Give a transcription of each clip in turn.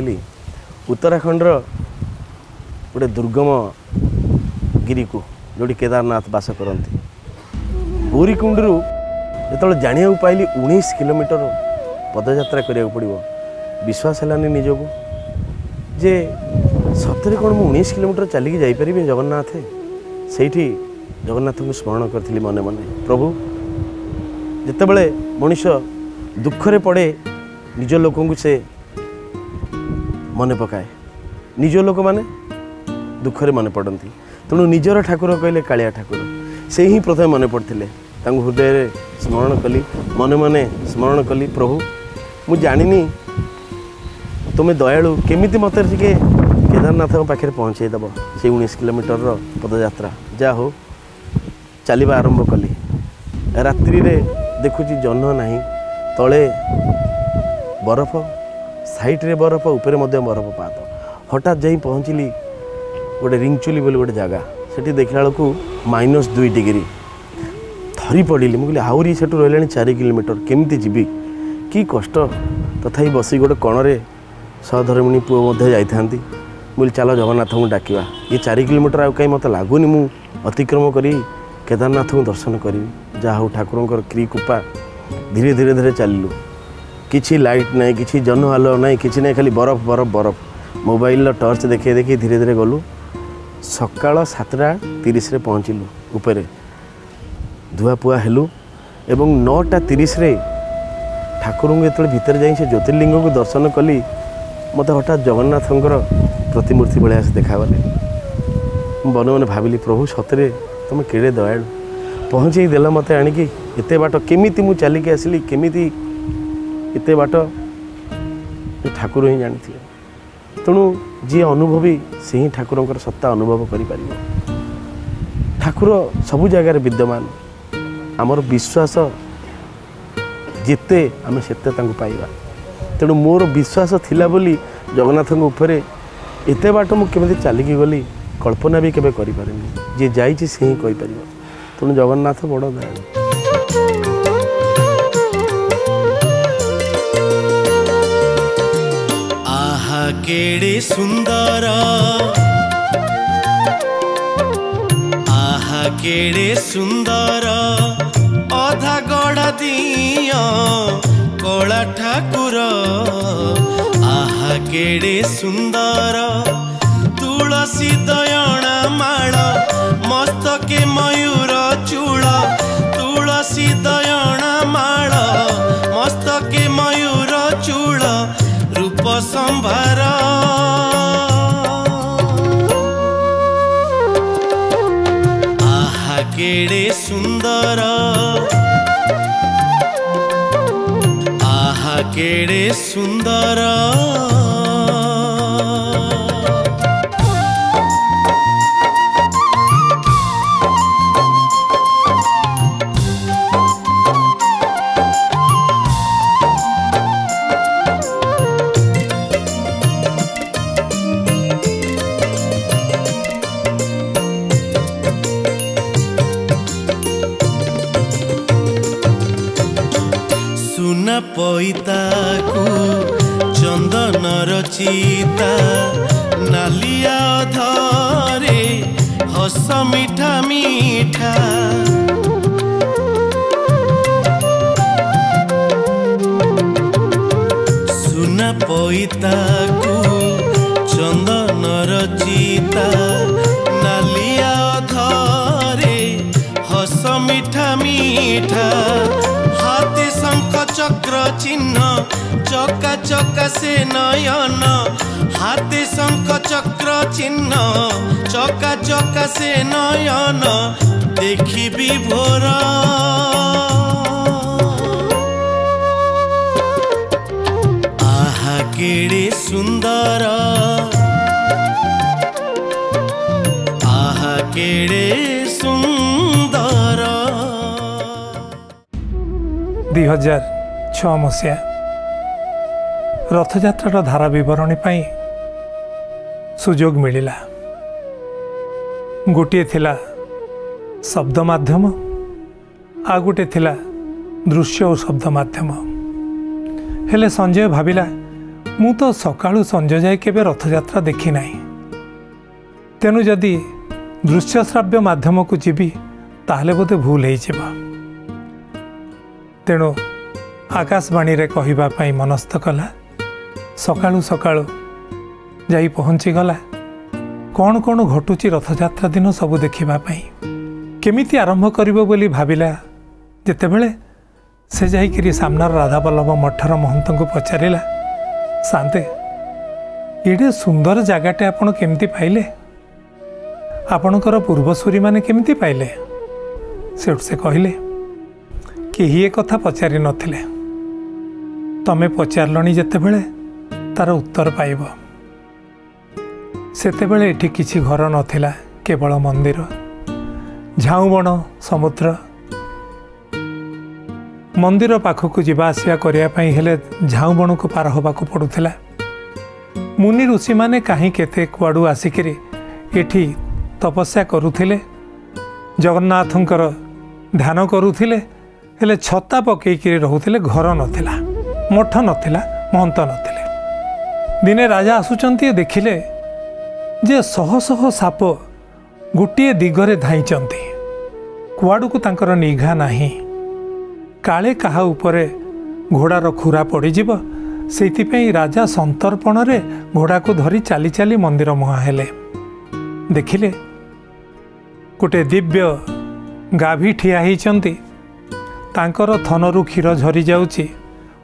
उत्तराखण्ड र गए दुर्गम गिरीको जोडि केदारनाथ बास गरौरी कुरा जान् उोमिटर पद जा पर्व विश्वास होला निजको जे सतेर उन्स किलोमिटर चलिकपि जगन्नाथ जगन्नाथ जगन्नाथको स्मरण गरि मन मन प्रभु जति मनिष दुःखले पढे निज लोक ମନେ ପକାଏ ନିଜ ଲୋକମାନେ ଦୁଃଖରେ ମନେ ପଡ଼ନ୍ତି ତେଣୁ ନିଜର ଠାକୁର କହିଲେ କାଳିଆ ଠାକୁର ସେ ହିଁ ପ୍ରଥମେ ମନେ ପଡ଼ିଥିଲେ ତାଙ୍କୁ ହୃଦୟରେ ସ୍ମରଣ କଲି ମନେ ମନେ ସ୍ମରଣ କଲି ପ୍ରଭୁ ମୁଁ ଜାଣିନି ତୁମେ ଦୟାଳୁ କେମିତି ମୋତେ ଟିକେ କେଦାରନାଥଙ୍କ ପାଖରେ ପହଞ୍ଚାଇ ଦେବ ସେଇ ଉଣେଇଶ କିଲୋମିଟରର ପଦଯାତ୍ରା ଯାହା ହଉ ଚାଲିବା ଆରମ୍ଭ କଲି ରାତ୍ରିରେ ଦେଖୁଛି ଜହ୍ନ ନାହିଁ ତଳେ ବରଫ ସାଇଡ଼୍ରେ ବରଫ ଉପରେ ମଧ୍ୟ ବରଫପାତ ହଠାତ୍ ଯାଇ ପହଞ୍ଚିଲି ଗୋଟେ ରିଙ୍ଗଚୁଲି ବୋଲି ଗୋଟେ ଜାଗା ସେଠି ଦେଖିଲା ବେଳକୁ ମାଇନସ୍ ଦୁଇ ଡିଗ୍ରୀ ଧରି ପଡ଼ିଲି ମୁଁ କହିଲି ଆହୁରି ସେଠୁ ରହିଲାଣି ଚାରି କିଲୋମିଟର କେମିତି ଯିବି କି କଷ୍ଟ ତଥାପି ବସିକି ଗୋଟେ କଣରେ ସହଧର୍ମିଣୀ ପୁଅ ମଧ୍ୟ ଯାଇଥାନ୍ତି ମୁଁ କହିଲି ଚାଲ ଜଗନ୍ନାଥଙ୍କୁ ଡାକିବା ଇଏ ଚାରି କିଲୋମିଟର ଆଉ କାହିଁ ମୋତେ ଲାଗୁନି ମୁଁ ଅତିକ୍ରମ କରି କେଦାରନାଥଙ୍କୁ ଦର୍ଶନ କରିବି ଯାହା ହଉ ଠାକୁରଙ୍କର କ୍ରି କୃପା ଧୀରେ ଧୀରେ ଧୀରେ ଚାଲିଲୁ କିଛି ଲାଇଟ୍ ନାହିଁ କିଛି ଜହ୍ନ ଆଲୁଅ ନାହିଁ କିଛି ନାହିଁ ଖାଲି ବରଫ ବରଫ ବରଫ ମୋବାଇଲ୍ର ଟର୍ଚ୍ଚ ଦେଖେଇ ଦେଖି ଧୀରେ ଧୀରେ ଗଲୁ ସକାଳ ସାତଟା ତିରିଶରେ ପହଞ୍ଚିଲୁ ଉପରେ ଧୁଆପୁଆ ହେଲୁ ଏବଂ ନଅଟା ତିରିଶରେ ଠାକୁରଙ୍କୁ ଯେତେବେଳେ ଭିତରେ ଯାଇ ସେ ଜ୍ୟୋତିର୍ଲିଙ୍ଗକୁ ଦର୍ଶନ କଲି ମୋତେ ହଠାତ୍ ଜଗନ୍ନାଥଙ୍କର ପ୍ରତିମୂର୍ତ୍ତି ଭଳିଆ ସେ ଦେଖାଗଲେ ମୁଁ ମନେ ମନେ ଭାବିଲି ପ୍ରଭୁ ସତରେ ତୁମେ କେଡ଼େ ଦୟାଳୁ ପହଞ୍ଚେଇ ଦେଲ ମୋତେ ଆଣିକି ଏତେ ବାଟ କେମିତି ମୁଁ ଚାଲିକି ଆସିଲି କେମିତି ଏତେ ବାଟ ଠାକୁର ହିଁ ଜାଣିଥିବ ତେଣୁ ଯିଏ ଅନୁଭବୀ ସେ ହିଁ ଠାକୁରଙ୍କର ସତ୍ତା ଅନୁଭବ କରିପାରିବ ଠାକୁର ସବୁ ଜାଗାରେ ବିଦ୍ୟମାନ ଆମର ବିଶ୍ୱାସ ଯେତେ ଆମେ ସେତେ ତାଙ୍କୁ ପାଇବା ତେଣୁ ମୋର ବିଶ୍ୱାସ ଥିଲା ବୋଲି ଜଗନ୍ନାଥଙ୍କ ଉପରେ ଏତେ ବାଟ ମୁଁ କେମିତି ଚାଲିକି ଗଲି କଳ୍ପନା ବି କେବେ କରିପାରେନି ଯିଏ ଯାଇଛି ସେ ହିଁ କହିପାରିବ ତେଣୁ ଜଗନ୍ନାଥ ବଡ଼ ଦୟା ಕೇಳಿ ಸುಂದರ ಆಹಾ ಕೇಳಿ ಸುಂದರ ಅಧ ಗಡದಿಯ ಕೋಳ ಠಾಕುರ ಆಹಾ ಕೇಳಿ ಸುಂದರ ತುಳಸಿ ದಯಣ ಮಾಳ ಮಸ್ತಕೆ ಮಯೂರ ಚೂಳ ತುಳಸಿ ದಯ केड़े सुंदर आहा केड़े सुंदर ଚିତା ନାଲିଆ ଧରେ ହସ ମିଠା ମିଠା ସୁନା ପଇତାକୁ ଚନ୍ଦନର ଚିତା ନାଲିଆ ଧରେ ହସ ମିଠା ମିଠା चिन्ह चका चका से नयन हाथे शंख चक्र चिन्ह चका चका से नयन देखी भोर आहा केड़े सुंदर आहा केड़े सुंदर दि हजार ଛଅ ମସିହା ରଥଯାତ୍ରାର ଧାରା ବିବରଣୀ ପାଇଁ ସୁଯୋଗ ମିଳିଲା ଗୋଟିଏ ଥିଲା ଶବ୍ଦ ମାଧ୍ୟମ ଆଉ ଗୋଟିଏ ଥିଲା ଦୃଶ୍ୟ ଓ ଶବ୍ଦ ମାଧ୍ୟମ ହେଲେ ସଞ୍ଜୟ ଭାବିଲା ମୁଁ ତ ସକାଳୁ ସଞ୍ଜ ଯାଏ କେବେ ରଥଯାତ୍ରା ଦେଖିନାହିଁ ତେଣୁ ଯଦି ଦୃଶ୍ୟଶ୍ରାବ୍ୟ ମାଧ୍ୟମକୁ ଯିବି ତାହେଲେ ବୋଧେ ଭୁଲ ହେଇଯିବ ତେଣୁ ଆକାଶବାଣୀରେ କହିବା ପାଇଁ ମନସ୍ଥ କଲା ସକାଳୁ ସକାଳୁ ଯାଇ ପହଞ୍ଚିଗଲା କ'ଣ କ'ଣ ଘଟୁଛି ରଥଯାତ୍ରା ଦିନ ସବୁ ଦେଖିବା ପାଇଁ କେମିତି ଆରମ୍ଭ କରିବ ବୋଲି ଭାବିଲା ଯେତେବେଳେ ସେ ଯାଇକିରି ସାମ୍ନାର ରାଧାବଲ୍ଲଭ ମଠର ମହନ୍ତଙ୍କୁ ପଚାରିଲା ସାନ୍ତେ ଏଡ଼େ ସୁନ୍ଦର ଜାଗାଟେ ଆପଣ କେମିତି ପାଇଲେ ଆପଣଙ୍କର ପୂର୍ବସୂରୀମାନେ କେମିତି ପାଇଲେ ସେଠୁ ସେ କହିଲେ କେହି ଏ କଥା ପଚାରି ନଥିଲେ ତମେ ପଚାରିଲଣି ଯେତେବେଳେ ତାର ଉତ୍ତର ପାଇବ ସେତେବେଳେ ଏଠି କିଛି ଘର ନଥିଲା କେବଳ ମନ୍ଦିର ଝାଉଁବଣ ସମୁଦ୍ର ମନ୍ଦିର ପାଖକୁ ଯିବା ଆସିବା କରିବା ପାଇଁ ହେଲେ ଝାଉଁବଣକୁ ପାର ହେବାକୁ ପଡ଼ୁଥିଲା ମୁନି ଋଷିମାନେ କାହିଁ କେତେ କୁଆଡ଼ୁ ଆସିକରି ଏଠି ତପସ୍ୟା କରୁଥିଲେ ଜଗନ୍ନାଥଙ୍କର ଧ୍ୟାନ କରୁଥିଲେ ହେଲେ ଛତା ପକେଇକିରି ରହୁଥିଲେ ଘର ନଥିଲା ମଠ ନଥିଲା ମହନ୍ତ ନଥିଲେ ଦିନେ ରାଜା ଆସୁଛନ୍ତି ଦେଖିଲେ ଯେ ଶହ ଶହ ସାପ ଗୋଟିଏ ଦିଗରେ ଧାଇଁଛନ୍ତି କୁଆଡ଼କୁ ତାଙ୍କର ନିଘା ନାହିଁ କାଳେ କାହା ଉପରେ ଘୋଡ଼ାର ଖୁରା ପଡ଼ିଯିବ ସେଇଥିପାଇଁ ରାଜା ସନ୍ତର୍ପଣରେ ଘୋଡ଼ାକୁ ଧରି ଚାଲି ଚାଲି ମନ୍ଦିର ମୁହାଁ ହେଲେ ଦେଖିଲେ ଗୋଟିଏ ଦିବ୍ୟ ଗାଭି ଠିଆ ହୋଇଛନ୍ତି ତାଙ୍କର ଥନରୁ କ୍ଷୀର ଝରିଯାଉଛି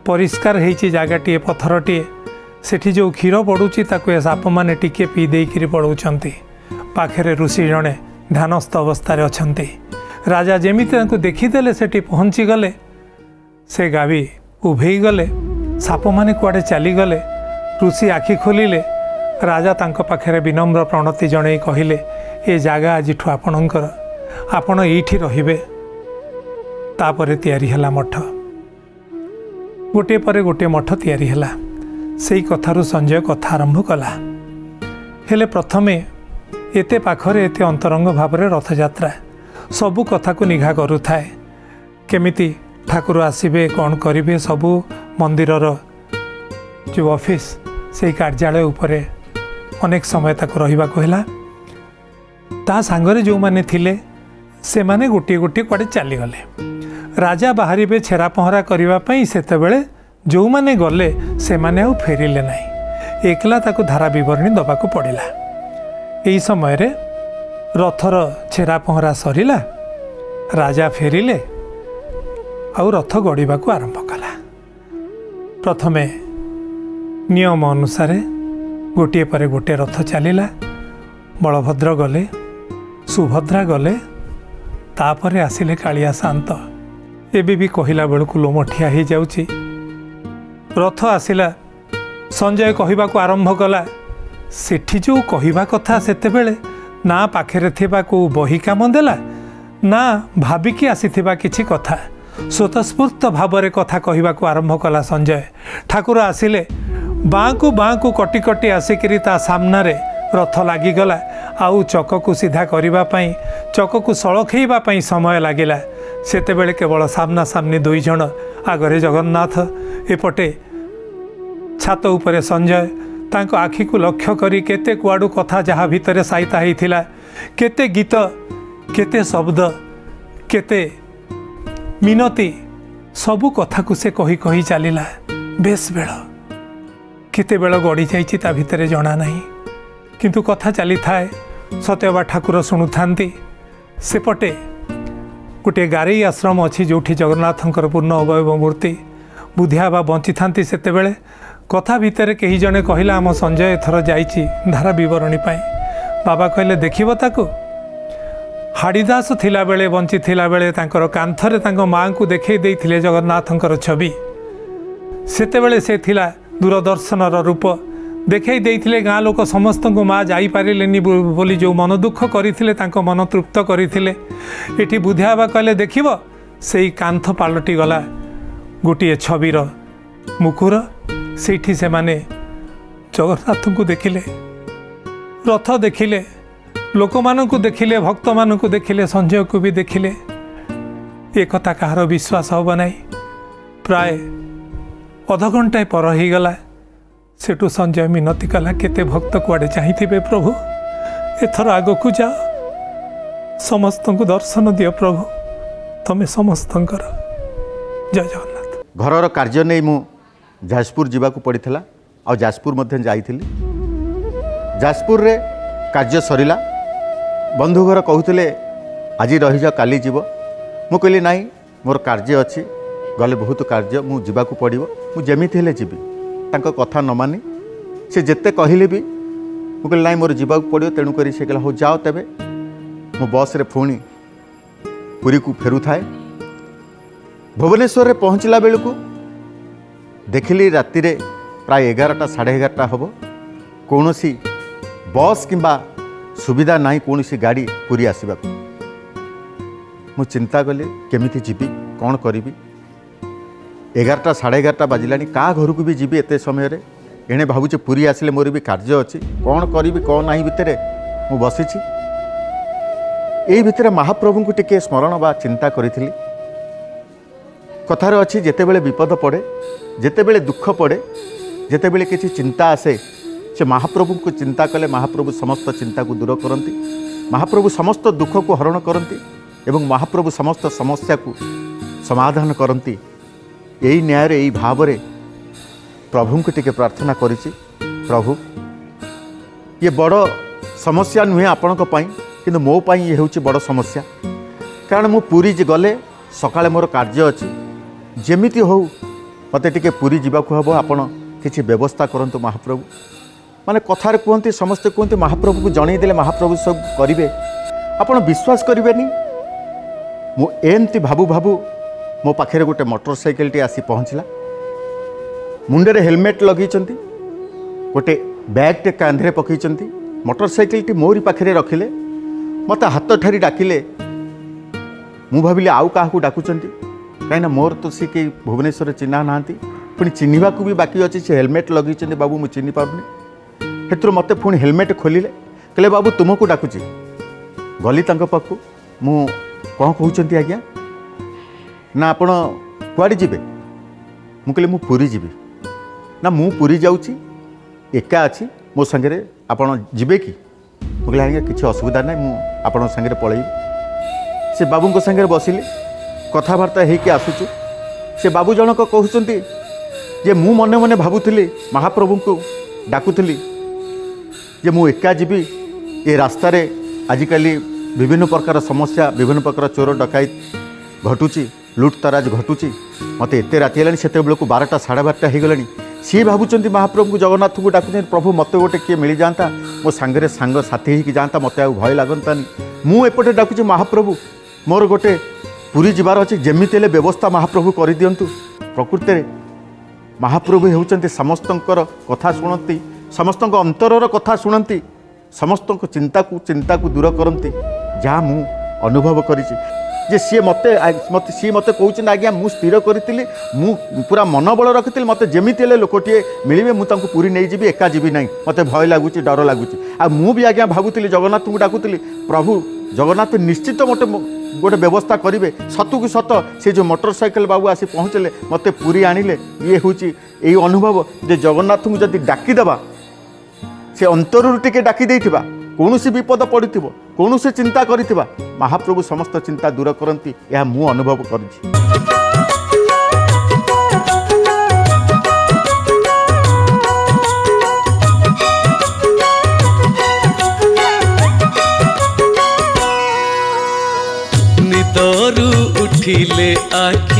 ପରିଷ୍କାର ହେଇଛି ଜାଗାଟିଏ ପଥରଟିଏ ସେଠି ଯେଉଁ କ୍ଷୀର ପଡ଼ୁଛି ତାକୁ ଏ ସାପମାନେ ଟିକିଏ ପିଇ ଦେଇକିରି ପଳାଉଛନ୍ତି ପାଖରେ ଋଷି ଜଣେ ଧ୍ୟାନସ୍ଥ ଅବସ୍ଥାରେ ଅଛନ୍ତି ରାଜା ଯେମିତି ତାଙ୍କୁ ଦେଖିଦେଲେ ସେଠି ପହଞ୍ଚିଗଲେ ସେ ଗାବି ଉଭେଇଗଲେ ସାପମାନେ କୁଆଡ଼େ ଚାଲିଗଲେ ଋଷି ଆଖି ଖୋଲିଲେ ରାଜା ତାଙ୍କ ପାଖରେ ବିନମ୍ର ପ୍ରଣତି ଜଣେଇ କହିଲେ ଏ ଜାଗା ଆଜିଠୁ ଆପଣଙ୍କର ଆପଣ ଏଇଠି ରହିବେ ତାପରେ ତିଆରି ହେଲା ମଠ ଗୋଟିଏ ପରେ ଗୋଟିଏ ମଠ ତିଆରି ହେଲା ସେଇ କଥାରୁ ସଞ୍ଜୟ କଥା ଆରମ୍ଭ କଲା ହେଲେ ପ୍ରଥମେ ଏତେ ପାଖରେ ଏତେ ଅନ୍ତରଙ୍ଗ ଭାବରେ ରଥଯାତ୍ରା ସବୁ କଥାକୁ ନିଘା କରୁଥାଏ କେମିତି ଠାକୁର ଆସିବେ କ'ଣ କରିବେ ସବୁ ମନ୍ଦିରର ଯେଉଁ ଅଫିସ୍ ସେଇ କାର୍ଯ୍ୟାଳୟ ଉପରେ ଅନେକ ସମୟ ତାକୁ ରହିବାକୁ ହେଲା ତା ସାଙ୍ଗରେ ଯେଉଁମାନେ ଥିଲେ ସେମାନେ ଗୋଟିଏ ଗୋଟିଏ କୁଆଡ଼େ ଚାଲିଗଲେ ରାଜା ବାହାରିବେ ଛେରା ପହଁରା କରିବା ପାଇଁ ସେତେବେଳେ ଯେଉଁମାନେ ଗଲେ ସେମାନେ ଆଉ ଫେରିଲେ ନାହିଁ ଏକଲା ତାକୁ ଧାରା ବିବରଣୀ ଦେବାକୁ ପଡ଼ିଲା ଏହି ସମୟରେ ରଥର ଛେରା ପହଁରା ସରିଲା ରାଜା ଫେରିଲେ ଆଉ ରଥ ଗଡ଼ିବାକୁ ଆରମ୍ଭ କଲା ପ୍ରଥମେ ନିୟମ ଅନୁସାରେ ଗୋଟିଏ ପରେ ଗୋଟିଏ ରଥ ଚାଲିଲା ବଳଭଦ୍ର ଗଲେ ସୁଭଦ୍ରା ଗଲେ ତାପରେ ଆସିଲେ କାଳିଆ ଶାନ୍ତ ଏବେ ବି କହିଲା ବେଳକୁ ଲୋମ ଠିଆ ହୋଇଯାଉଛି ରଥ ଆସିଲା ସଞ୍ଜୟ କହିବାକୁ ଆରମ୍ଭ କଲା ସେଠି ଯେଉଁ କହିବା କଥା ସେତେବେଳେ ନା ପାଖରେ ଥିବା କେଉଁ ବହି କାମ ଦେଲା ନା ଭାବିକି ଆସିଥିବା କିଛି କଥା ସ୍ୱତଃସ୍ଫୁର୍ତ୍ତ ଭାବରେ କଥା କହିବାକୁ ଆରମ୍ଭ କଲା ସଞ୍ଜୟ ଠାକୁର ଆସିଲେ ବାଁକୁ ବାଁକୁ କଟି କଟି ଆସିକରି ତା ସାମ୍ନାରେ ରଥ ଲାଗିଗଲା ଆଉ ଚକକୁ ସିଧା କରିବା ପାଇଁ ଚକକୁ ସଳଖେଇବା ପାଇଁ ସମୟ ଲାଗିଲା ସେତେବେଳେ କେବଳ ସାମ୍ନାସାମ୍ନି ଦୁଇ ଜଣ ଆଗରେ ଜଗନ୍ନାଥ ଏପଟେ ଛାତ ଉପରେ ସଞ୍ଜୟ ତାଙ୍କ ଆଖିକୁ ଲକ୍ଷ୍ୟ କରି କେତେ କୁଆଡ଼ୁ କଥା ଯାହା ଭିତରେ ସାଇତା ହେଇଥିଲା କେତେ ଗୀତ କେତେ ଶବ୍ଦ କେତେ ମିନତି ସବୁ କଥାକୁ ସେ କହି କହି ଚାଲିଲା ବେଶ୍ ବେଳ କେତେବେଳ ଗଡ଼ିଯାଇଛି ତା ଭିତରେ ଜଣା ନାହିଁ କିନ୍ତୁ କଥା ଚାଲିଥାଏ ସତ୍ୟବା ଠାକୁର ଶୁଣୁଥାନ୍ତି ସେପଟେ ଗୋଟିଏ ଗାରେଇ ଆଶ୍ରମ ଅଛି ଯେଉଁଠି ଜଗନ୍ନାଥଙ୍କର ପୂର୍ଣ୍ଣ ଅବୟବ ମୂର୍ତ୍ତି ବୁଦ୍ଧିଆ ବା ବଞ୍ଚିଥାନ୍ତି ସେତେବେଳେ କଥା ଭିତରେ କେହି ଜଣେ କହିଲା ଆମ ସଞ୍ଜୟ ଏଥର ଯାଇଛି ଧାରା ବିବରଣୀ ପାଇଁ ବାବା କହିଲେ ଦେଖିବ ତାକୁ ହାଡ଼ିଦାସ ଥିଲାବେଳେ ବଞ୍ଚିଥିଲାବେଳେ ତାଙ୍କର କାନ୍ଥରେ ତାଙ୍କ ମାଆଙ୍କୁ ଦେଖାଇ ଦେଇଥିଲେ ଜଗନ୍ନାଥଙ୍କର ଛବି ସେତେବେଳେ ସେ ଥିଲା ଦୂରଦର୍ଶନର ରୂପ দেখাই দিয়ে গাঁ লোক সমস্ত মা যাই পারে বলে যে মন দুঃখ করে মন তৃপ্ত করে এটি বুধিয়া বা কলে দেখব সেই কান্থ পালটি গলা গোটি ছবির মুকুর সেইটি সে জগন্নাথ দেখলে রথ দেখলে লোক মানুষ দেখলে ভক্ত মানুষ দেখলে সঞ্জয় বি দেখলে একথা কাহার বিশ্বাস হব না প্রায় অধঘণ্টায় পর হয়ে গলা सेठू संजय मिनती कला के भक्त कुआडे चाहिए प्रभु एथर आग को जा समस्त को दर्शन दि प्रभु तुम्हें समस्त जय जगन्नाथ घर कार्य नहीं मु जाजपुर जावाक पड़ा आ जाजपुर कार्य सरला बंधुघर घर कहते आज रही जा काली जीव मु ना मोर कार्य अच्छी गले बहुत कार्य मुझे पड़ो मुझे जीवी ତାଙ୍କ କଥା ନ ମାନି ସେ ଯେତେ କହିଲେ ବି ମୁଁ କହିଲି ନାଇଁ ମୋର ଯିବାକୁ ପଡ଼ିବ ତେଣୁକରି ସେ କହିଲା ହଉ ଯାଅ ତେବେ ମୁଁ ବସ୍ରେ ପୁଣି ପୁରୀକୁ ଫେରୁଥାଏ ଭୁବନେଶ୍ୱରରେ ପହଞ୍ଚିଲା ବେଳକୁ ଦେଖିଲି ରାତିରେ ପ୍ରାୟ ଏଗାରଟା ସାଢ଼େ ଏଗାରଟା ହେବ କୌଣସି ବସ୍ କିମ୍ବା ସୁବିଧା ନାହିଁ କୌଣସି ଗାଡ଼ି ପୁରୀ ଆସିବାକୁ ମୁଁ ଚିନ୍ତା କଲି କେମିତି ଯିବି କ'ଣ କରିବି ଏଗାରଟା ସାଢ଼େ ଏଗାରଟା ବାଜିଲାଣି କାହା ଘରକୁ ବି ଯିବି ଏତେ ସମୟରେ ଏଣେ ଭାବୁଛି ପୁରୀ ଆସିଲେ ମୋର ବି କାର୍ଯ୍ୟ ଅଛି କ'ଣ କରିବି କ'ଣ ନାହିଁ ଭିତରେ ମୁଁ ବସିଛି ଏଇ ଭିତରେ ମହାପ୍ରଭୁଙ୍କୁ ଟିକିଏ ସ୍ମରଣ ବା ଚିନ୍ତା କରିଥିଲି କଥାରେ ଅଛି ଯେତେବେଳେ ବିପଦ ପଡ଼େ ଯେତେବେଳେ ଦୁଃଖ ପଡ଼େ ଯେତେବେଳେ କିଛି ଚିନ୍ତା ଆସେ ସେ ମହାପ୍ରଭୁଙ୍କୁ ଚିନ୍ତା କଲେ ମହାପ୍ରଭୁ ସମସ୍ତ ଚିନ୍ତାକୁ ଦୂର କରନ୍ତି ମହାପ୍ରଭୁ ସମସ୍ତ ଦୁଃଖକୁ ହରଣ କରନ୍ତି ଏବଂ ମହାପ୍ରଭୁ ସମସ୍ତ ସମସ୍ୟାକୁ ସମାଧାନ କରନ୍ତି यही न्याय यही भाव प्रभु को टे प्रार्थना करी प्रभु ये बड़ समस्या नुहे आपण कि मोपाई ये हूँ बड़ समस्या कारण मु पूरी गले सकाଳେ ମୋର କାର୍ଯ୍ୟ ଅଛି ଯେମିତି ହେଉ ମୋତେ ଟିକେ ପୁରୀ ଯିବାକୁ ହେବ ଆପଣ କିଛି ବ୍ୟବସ୍ଥା କରନ୍ତୁ ମହାପ୍ରଭୁ ମାନେ କଥାରେ କୁହନ୍ତି ସମସ୍ତେ କୁହନ୍ତି ମହାପ୍ରଭୁକୁ ଜଣାଇ ଦେଲେ ମହାପ୍ରଭୁ ସବୁ କରିବେ ଆପଣ ବିଶ୍ୱାସ କରିବେନି ମୁଁ ଏମିତି ଭାବୁ ଭାବୁ ମୋ ପାଖରେ ଗୋଟେ ମଟରସାଇକେଲଟି ଆସି ପହଞ୍ଚିଲା ମୁଣ୍ଡରେ ହେଲମେଟ୍ ଲଗେଇଛନ୍ତି ଗୋଟେ ବ୍ୟାଗ୍ଟେ କାନ୍ଧରେ ପକାଇଛନ୍ତି ମଟରସାଇକେଲଟି ମୋରି ପାଖରେ ରଖିଲେ ମୋତେ ହାତ ଠାରି ଡାକିଲେ ମୁଁ ଭାବିଲି ଆଉ କାହାକୁ ଡାକୁଛନ୍ତି କାହିଁକିନା ମୋର ତ ସେ କେହି ଭୁବନେଶ୍ୱରରେ ଚିହ୍ନା ନାହାନ୍ତି ପୁଣି ଚିହ୍ନିବାକୁ ବି ବାକି ଅଛି ସେ ହେଲମେଟ୍ ଲଗେଇଛନ୍ତି ବାବୁ ମୁଁ ଚିହ୍ନି ପାରୁନି ସେଥିରୁ ମୋତେ ପୁଣି ହେଲମେଟ୍ ଖୋଲିଲେ କହିଲେ ବାବୁ ତୁମକୁ ଡାକୁଛି ଗଲି ତାଙ୍କ ପାଖକୁ ମୁଁ କ'ଣ କହୁଛନ୍ତି ଆଜ୍ଞା ନା ଆପଣ କୁଆଡ଼େ ଯିବେ ମୁଁ କହିଲି ମୁଁ ପୁରୀ ଯିବି ନା ମୁଁ ପୁରୀ ଯାଉଛି ଏକା ଅଛି ମୋ ସାଙ୍ଗରେ ଆପଣ ଯିବେ କି ମୁଁ କହିଲି ଆଜ୍ଞା କିଛି ଅସୁବିଧା ନାହିଁ ମୁଁ ଆପଣଙ୍କ ସାଙ୍ଗରେ ପଳେଇବି ସେ ବାବୁଙ୍କ ସାଙ୍ଗରେ ବସିଲି କଥାବାର୍ତ୍ତା ହେଇକି ଆସୁଛୁ ସେ ବାବୁ ଜଣକ କହୁଛନ୍ତି ଯେ ମୁଁ ମନେ ମନେ ଭାବୁଥିଲି ମହାପ୍ରଭୁଙ୍କୁ ଡାକୁଥିଲି ଯେ ମୁଁ ଏକା ଯିବି ଏ ରାସ୍ତାରେ ଆଜିକାଲି ବିଭିନ୍ନ ପ୍ରକାର ସମସ୍ୟା ବିଭିନ୍ନ ପ୍ରକାର ଚୋର ଡକାୟତ ଘଟୁଛି লুটতরাজ ঘটুଛି ମୋତେ ଏତେ ରାତି ହେଲାଣି ସେତେବେଳକୁ ବାରଟା ସାଢ଼େ ବାରଟା ହେଇଗଲାଣି ସିଏ ଭାବୁଛନ୍ତି ମହାପ୍ରଭୁଙ୍କୁ ଜଗନ୍ନାଥଙ୍କୁ ଡାକୁଛନ୍ତି ପ୍ରଭୁ ମୋତେ ଗୋଟେ କିଏ ମିଳିଯାଆନ୍ତା ମୋ ସାଙ୍ଗରେ ସାଙ୍ଗ ସାଥୀ ହେଇକି ଯାଆନ୍ତା ମୋତେ ଆଉ ଭୟ ଲାଗନ୍ତାନି ମୁଁ ଏପଟେ ଡାକୁଛି ମହାପ୍ରଭୁ ମୋର ଗୋଟେ ପୁରୀ ଯିବାର ଅଛି ଯେମିତି ହେଲେ ବ୍ୟବସ୍ଥା ମହାପ୍ରଭୁ କରିଦିଅନ୍ତୁ ପ୍ରକୃତରେ ମହାପ୍ରଭୁ ହେଉଛନ୍ତି ସମସ୍ତଙ୍କର କଥା ଶୁଣନ୍ତି ସମସ୍ତଙ୍କ ଅନ୍ତରର କଥା ଶୁଣନ୍ତି ସମସ୍ତଙ୍କ ଚିନ୍ତାକୁ ଚିନ୍ତାକୁ ଦୂର କରନ୍ତି ଯାହା ମୁଁ ଅନୁଭବ କରିଛି ଯେ ସିଏ ମୋତେ ମୋତେ ସିଏ ମୋତେ କହୁଛି ନା ଆଜ୍ଞା ମୁଁ ସ୍ଥିର କରିଥିଲି ମୁଁ ପୁରା ମନୋବଳ ରଖିଥିଲି ମୋତେ ଯେମିତି ହେଲେ ଲୋକଟିଏ ମିଳିବେ ମୁଁ ତାଙ୍କୁ ପୁରୀ ନେଇଯିବି ଏକା ଯିବି ନାହିଁ ମୋତେ ଭୟ ଲାଗୁଛି ଡର ଲାଗୁଛି ଆଉ ମୁଁ ବି ଆଜ୍ଞା ଭାବୁଥିଲି ଜଗନ୍ନାଥଙ୍କୁ ଡାକୁଥିଲି ପ୍ରଭୁ ଜଗନ୍ନାଥ ନିଶ୍ଚିତ ମୋତେ ଗୋଟେ ବ୍ୟବସ୍ଥା କରିବେ ସତକୁ ସତ ସେ ଯେଉଁ ମୋଟର ସାଇକେଲ ବାବୁ ଆସି ପହଞ୍ଚିଲେ ମୋତେ ପୁରୀ ଆଣିଲେ ଇଏ ହେଉଛି ଏଇ ଅନୁଭବ ଯେ ଜଗନ୍ନାଥଙ୍କୁ ଯଦି ଡାକିଦେବା ସେ ଅନ୍ତରରୁ ଟିକେ ଡାକି ଦେଇଥିବା କୌଣସି ବିପଦ ପଡ଼ିଥିବ କୌଣସି ଚିନ୍ତା କରିଥିବା ମହାପ୍ରଭୁ ସମସ୍ତ ଚିନ୍ତା ଦୂର କରନ୍ତି ଏହା ମୁଁ ଅନୁଭବ କରିଛି নিদরু উঠিলে আখি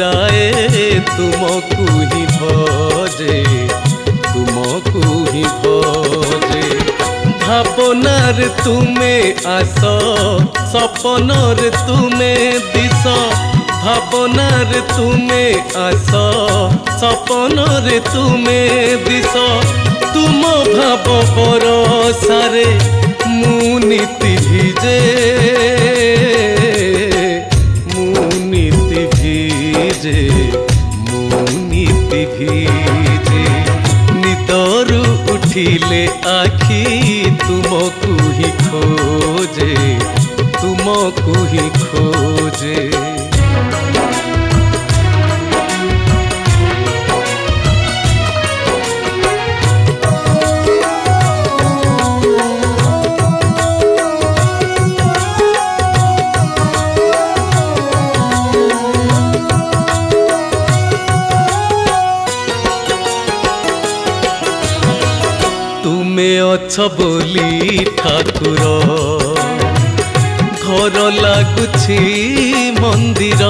ଯାଏ ତୁମକୁ ହିଁ ଭରେ ତୁମକୁ ହିଁ ଭରେ ଭାବନାରେ ତୁମେ ଆସ ସପନରେ ତୁମେ ଦିଶ ଭାବନାରେ ତୁମେ ଆସ ସପନରେ ତୁମେ ଦିଶ ତୁମ ଭାବ ପରସାରେ ମୁଁ ନୀତି ଭିଜେ ଥିଲେ ଆଖି ତୁମକୁ ହିଁ ଖୋଜେ ତୁମକୁ ହିଁ ଖୋଜେ ତମେ ଅଛ ବୋଲି ଠାକୁର ଘର ଲାଗୁଛି ମନ୍ଦିର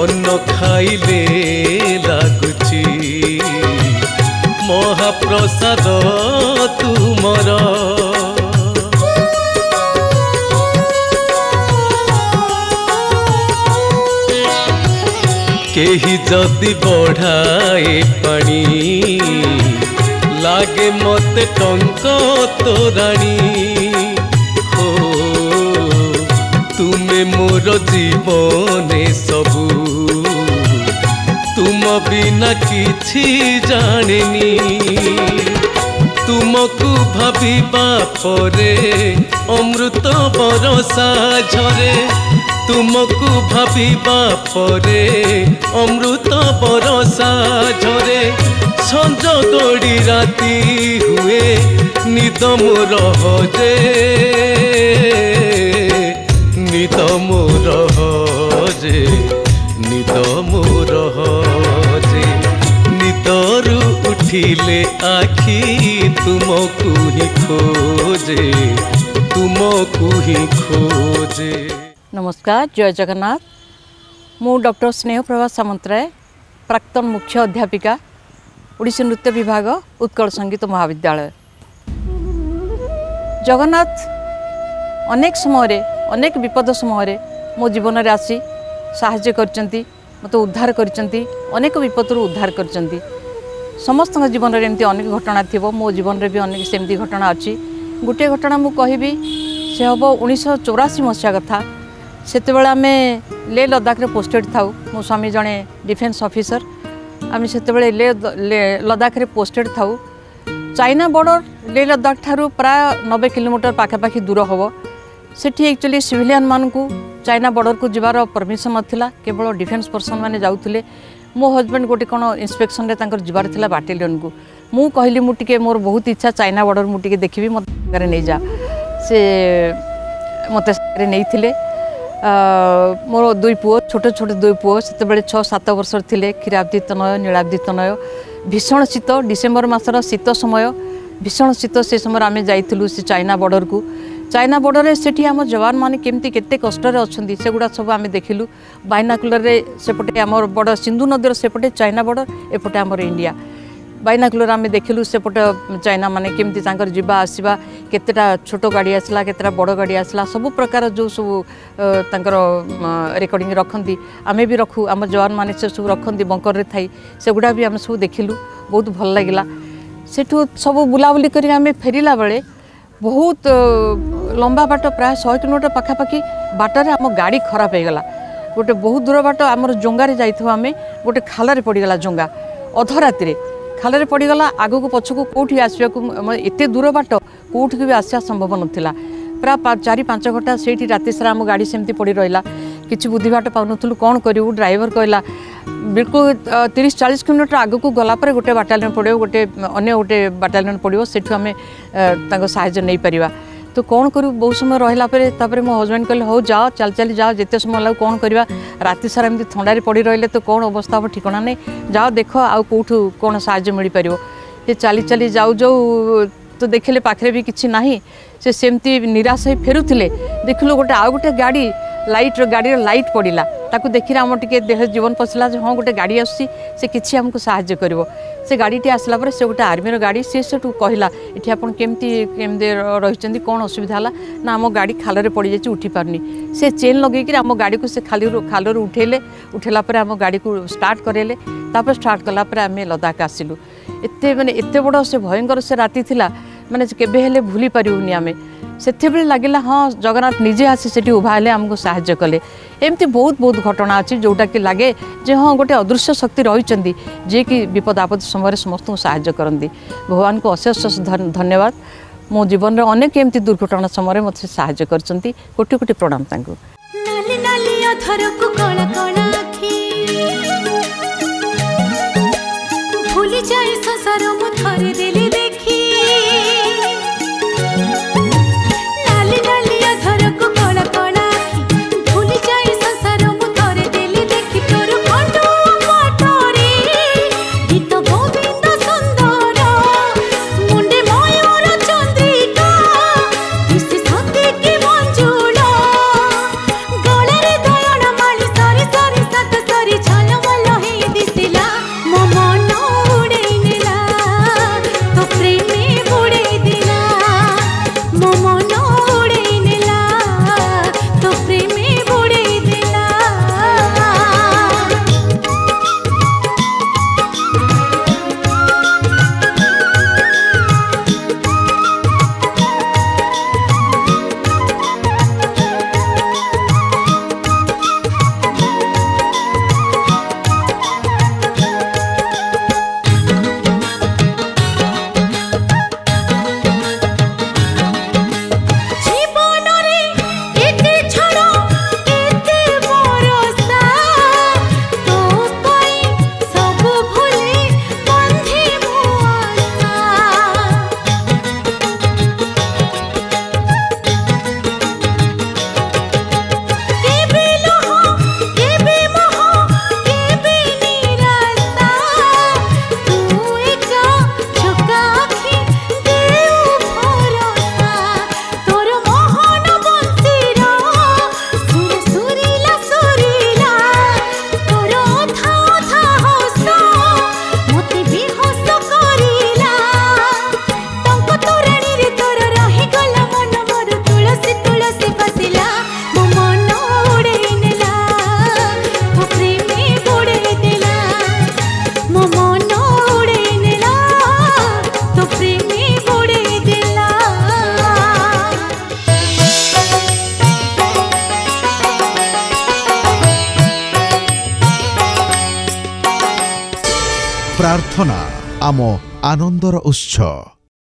ଅନ୍ନ ଖାଇଲେ ଲାଗୁଛି ମହାପ୍ରସାଦ ତୁମର কেহি যদি বঢ়ায়ে পাণি লাগে মতে টঙ্ক তোরাণী ও তুমি মোর জীবনে সবু তুম বিনা কিছু জানিনি তুমকু ভাবিবা পরে অমৃত বরসা ঝরে তুমকু ভাবিবা পরে অমৃত বরসা ঝরে সঞ্জ গড়ি রাতি হুয়ে নিদ মোর হজে নিদ মোর হজে নিদ মোর হজে खोजिले आखी तुमको ही खोजे तुमको ही खोजे नमस्कार जय जगन्नाथ मु डॉक्टर प्रभा सामंतराय प्राक्तन मुख्य अध्यापिका ओडिशी नृत्य विभाग उत्कल संगीत महाविद्यालय जगन्नाथ अनेक समय रे अनेक विपद समय रे मो जीवन आसी साहय करक विपद रु उद्धार करचंती ସମସ୍ତଙ୍କ ଜୀବନରେ ଏମିତି ଅନେକ ଘଟଣା ଥିବ ମୋ ଜୀବନରେ ବି ଅନେକ ସେମିତି ଘଟଣା ଅଛି ଗୋଟିଏ ଘଟଣା ମୁଁ କହିବି ସେ ହେବ ଉଣେଇଶହ ଚଉରାଅଶୀ ମସିହା କଥା ସେତେବେଳେ ଆମେ ଲେ ଲଦାଖରେ ପୋଷ୍ଟେଡ଼୍ ଥାଉ ମୋ ସ୍ୱାମୀ ଜଣେ ଡିଫେନ୍ସ ଅଫିସର ଆମେ ସେତେବେଳେ ଲେ ଲଦାଖରେ ପୋଷ୍ଟେଡ଼୍ ଥାଉ ଚାଇନା ବର୍ଡ଼ର ଲେ ଲଦାଖ ଠାରୁ ପ୍ରାୟ ନବେ କିଲୋମିଟର ପାଖାପାଖି ଦୂର ହେବ ସେଠି ଆକ୍ଚୁଆଲି ସିଭିଲିଆନ୍ ମାନଙ୍କୁ ଚାଇନା ବର୍ଡ଼ରକୁ ଯିବାର ପରମିସନ୍ ନଥିଲା କେବଳ ଡିଫେନ୍ସ ପର୍ସନ୍ ମାନେ ଯାଉଥିଲେ ମୋ ହଜବେଣ୍ଡ ଗୋଟେ କ'ଣ ଇନ୍ସପେକ୍ସନରେ ତାଙ୍କର ଯିବାର ଥିଲା ବାଟାଲିୟନକୁ ମୁଁ କହିଲି ମୁଁ ଟିକେ ମୋର ବହୁତ ଇଚ୍ଛା ଚାଇନା ବର୍ଡ଼ର ମୁଁ ଟିକେ ଦେଖିବି ମୋତେ ସାଙ୍ଗରେ ନେଇଯା ସେ ମୋତେ ସାଙ୍ଗରେ ନେଇଥିଲେ ମୋର ଦୁଇ ପୁଅ ଛୋଟ ଛୋଟ ଦୁଇ ପୁଅ ସେତେବେଳେ ଛଅ ସାତ ବର୍ଷର ଥିଲେ କ୍ଷୀରାବ୍ଦି ତନୟ ନୀଳାବ୍ଦି ତନୟ ଭୀଷଣ ଶୀତ ଡିସେମ୍ବର ମାସର ଶୀତ ସମୟ ଭୀଷଣ ଶୀତ ସେ ସମୟରେ ଆମେ ଯାଇଥିଲୁ ସେ ଚାଇନା ବର୍ଡ଼ରକୁ ଚାଇନା ବର୍ଡ଼ରରେ ସେଠି ଆମ ଯବାନମାନେ କେମିତି କେତେ କଷ୍ଟରେ ଅଛନ୍ତି ସେଗୁଡ଼ା ସବୁ ଆମେ ଦେଖିଲୁ ବାଇନାକୁଲରରେ ସେପଟେ ଆମର ବର୍ଡ଼ର ସିନ୍ଧୁ ନଦୀର ସେପଟେ ଚାଇନା ବର୍ଡ଼ର ଏପଟେ ଆମର ଇଣ୍ଡିଆ ବାଇନାକୁଲର ଆମେ ଦେଖିଲୁ ସେପଟେ ଚାଇନାମାନେ କେମିତି ତାଙ୍କର ଯିବା ଆସିବା କେତେଟା ଛୋଟ ଗାଡ଼ି ଆସିଲା କେତେଟା ବଡ଼ ଗାଡ଼ି ଆସିଲା ସବୁ ପ୍ରକାର ଯେଉଁ ସବୁ ତାଙ୍କର ରେକର୍ଡ଼ିଂ ରଖନ୍ତି ଆମେ ବି ରଖୁ ଆମ ଯବାନମାନେ ସେସବୁ ରଖନ୍ତି ବଙ୍କରରେ ଥାଇ ସେଗୁଡ଼ା ବି ଆମେ ସବୁ ଦେଖିଲୁ ବହୁତ ଭଲ ଲାଗିଲା ସେଠୁ ସବୁ ବୁଲାବୁଲି କରି ଆମେ ଫେରିଲା ବେଳେ ବହୁତ ଲମ୍ବା ବାଟ ପ୍ରାୟ ଶହେ କିଲୋମିଟର ପାଖାପାଖି ବାଟରେ ଆମ ଗାଡ଼ି ଖରାପ ହୋଇଗଲା ଗୋଟେ ବହୁତ ଦୂର ବାଟ ଆମର ଜଙ୍ଗାରେ ଯାଇଥିବା ଆମେ ଗୋଟେ ଖାଲରେ ପଡ଼ିଗଲା ଜଙ୍ଗା ଅଧରାତିରେ ଖାଲରେ ପଡ଼ିଗଲା ଆଗକୁ ପଛକୁ କେଉଁଠି ଆସିବାକୁ ଏତେ ଦୂର ବାଟ କେଉଁଠିକୁ ବି ଆସିବା ସମ୍ଭବ ନଥିଲା ପ୍ରାୟ ଚାରି ପାଞ୍ଚ ଘଣ୍ଟା ସେଇଠି ରାତି ସାରା ଆମ ଗାଡ଼ି ସେମିତି ପଡ଼ି ରହିଲା କିଛି ବୁଦ୍ଧିବାଟ ପାଉନଥିଲୁ କ'ଣ କରିବୁ ଡ୍ରାଇଭର କହିଲା ବିଲକୁଲ ତିରିଶ ଚାଳିଶ କିଲୋମିଟର ଆଗକୁ ଗଲା ପରେ ଗୋଟେ ବାଟାଲିୟନ୍ ପଡ଼ିବ ଗୋଟେ ଅନ୍ୟ ଗୋଟେ ବାଟାଲିୟନ୍ ପଡ଼ିବ ସେଠୁ ଆମେ ତାଙ୍କ ସାହାଯ୍ୟ ନେଇପାରିବା ତୁ କ'ଣ କରିବୁ ବହୁତ ସମୟ ରହିଲା ପରେ ତାପରେ ମୋ ହଜବେଣ୍ଡ କହିଲେ ହଉ ଯାଅ ଚାଲି ଚାଲି ଯାଅ ଯେତେ ସମୟ ଲାଗୁ କ'ଣ କରିବା ରାତି ସାରା ଏମିତି ଥଣ୍ଡାରେ ପଡ଼ି ରହିଲେ ତ କ'ଣ ଅବସ୍ଥା ହେବ ଠିକଣା ନାହିଁ ଯାଅ ଦେଖ ଆଉ କେଉଁଠୁ କ'ଣ ସାହାଯ୍ୟ ମିଳିପାରିବ ଏ ଚାଲି ଚାଲି ଯାଉ ଯାଉ ତ ଦେଖିଲେ ପାଖରେ ବି କିଛି ନାହିଁ ସେ ସେମିତି ନିରାଶ ହୋଇ ଫେରୁଥିଲେ ଦେଖିଲୁ ଗୋଟେ ଆଉ ଗୋଟେ ଗାଡ଼ି ଲାଇଟ୍ର ଗାଡ଼ିର ଲାଇଟ୍ ପଡ଼ିଲା ତାକୁ ଦେଖିଲେ ଆମ ଟିକେ ଦେହ ଜୀବନ ପଶିଲା ଯେ ହଁ ଗୋଟେ ଗାଡ଼ି ଆସୁଛି ସେ କିଛି ଆମକୁ ସାହାଯ୍ୟ କରିବ ସେ ଗାଡ଼ିଟି ଆସିଲା ପରେ ସେ ଗୋଟେ ଆର୍ମିର ଗାଡ଼ି ସେ ସେଠୁ କହିଲା ଏଠି ଆପଣ କେମିତି କେମିତି ରହିଛନ୍ତି କ'ଣ ଅସୁବିଧା ହେଲା ନା ଆମ ଗାଡ଼ି ଖାଲରେ ପଡ଼ିଯାଇଛି ଉଠିପାରୁନି ସେ ଚେନ୍ ଲଗେଇକିରି ଆମ ଗାଡ଼ିକୁ ସେ ଖାଲିରୁ ଖାଲରୁ ଉଠେଇଲେ ଉଠେଇଲା ପରେ ଆମ ଗାଡ଼ିକୁ ଷ୍ଟାର୍ଟ କରେଇଲେ ତାପରେ ଷ୍ଟାର୍ଟ କଲା ପରେ ଆମେ ଲଦାଖ ଆସିଲୁ ଏତେ ମାନେ ଏତେ ବଡ଼ ସେ ଭୟଙ୍କର ସେ ରାତି ଥିଲା मैंने के लिए भूली पार्वनि आम से लगे हाँ जगन्नाथ निजे आसी आठ उभाले आमको साहय कले एमती बहुत बहुत घटना अच्छी जोटा कि लगे जो हाँ गोटे अदृश्य शक्ति रही जे कि विपद आपद समय समस्त साय करती भगवान को अशेष अशेष धन्यवाद मो जीवन अनेक एम दुर्घटना समय मत साय करोटि कोटी प्रणाम को আনন্দৰ উৎস